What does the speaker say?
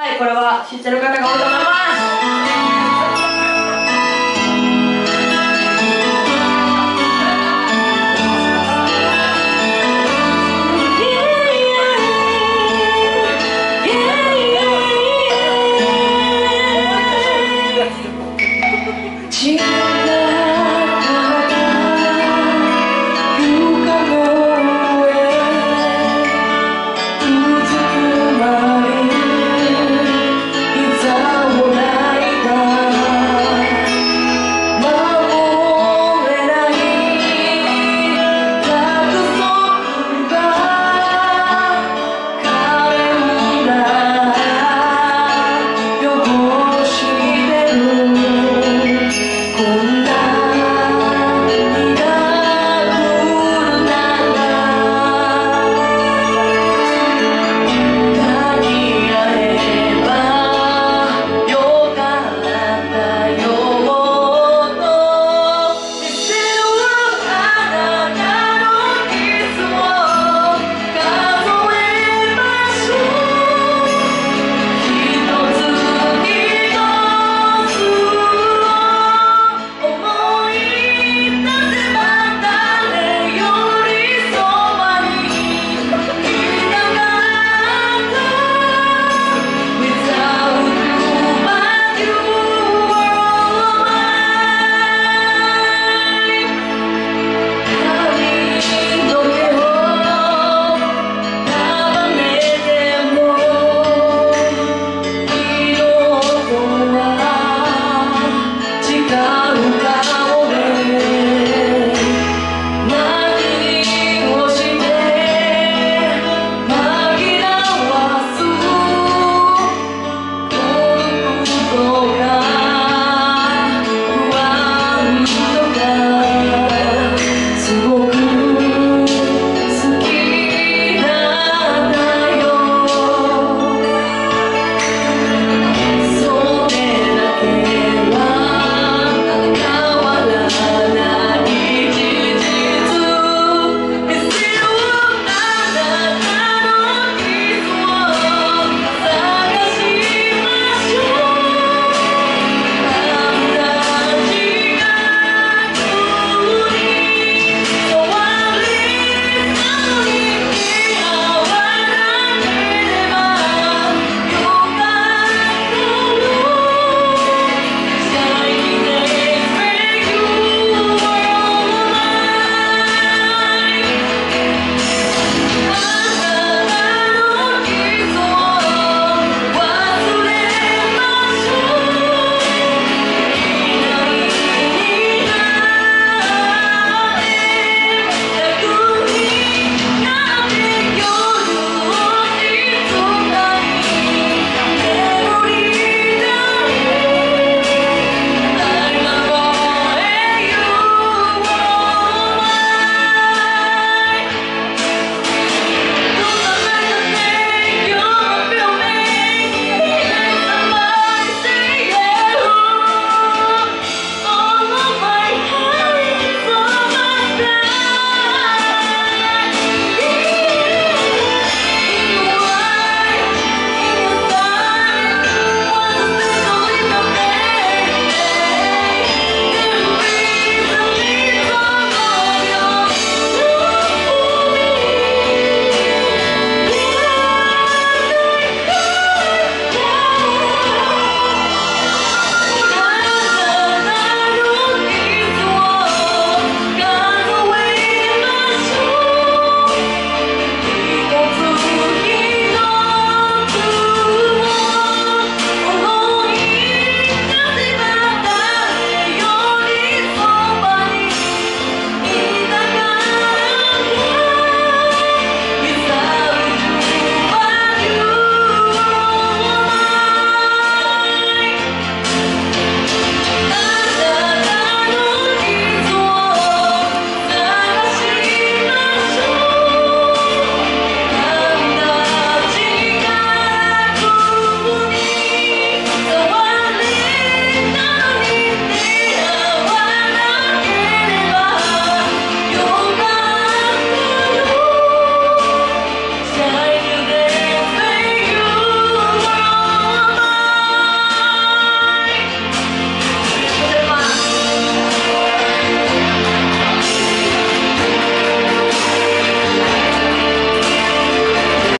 はい、これは知ってる方が多いと思います。Jesus.